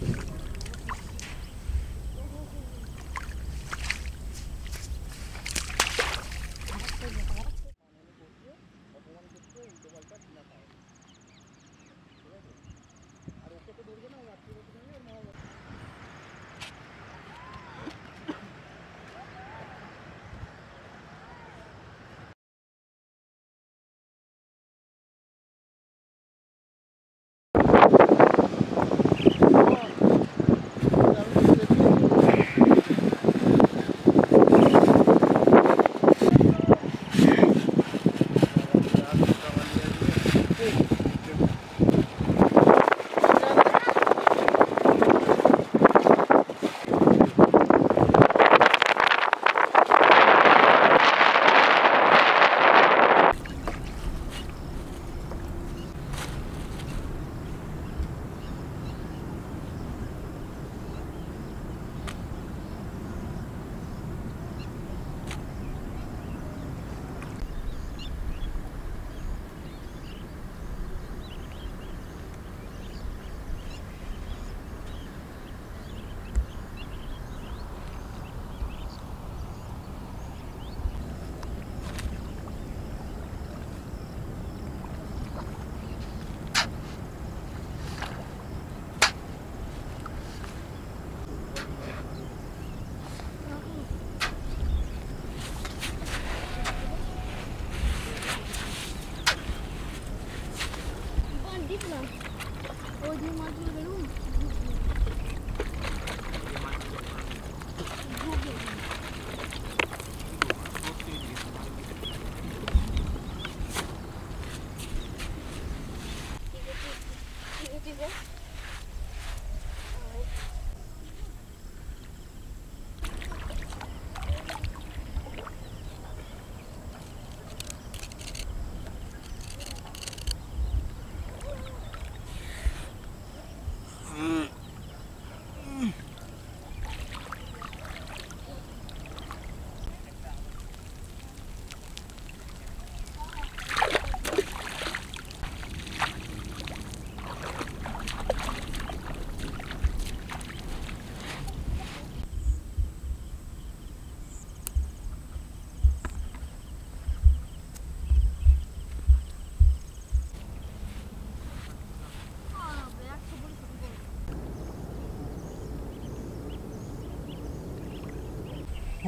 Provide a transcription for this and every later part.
Yeah. Bigla. O uma mă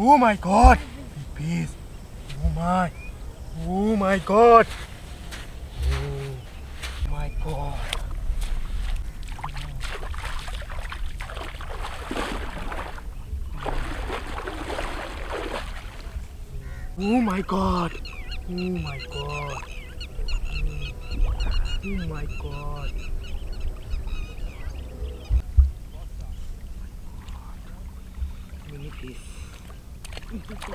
Oh my god! Peace. Oh my. Oh my god. Oh my god. Oh my god. Oh my god. Oh my god. Mini piece. Thank you.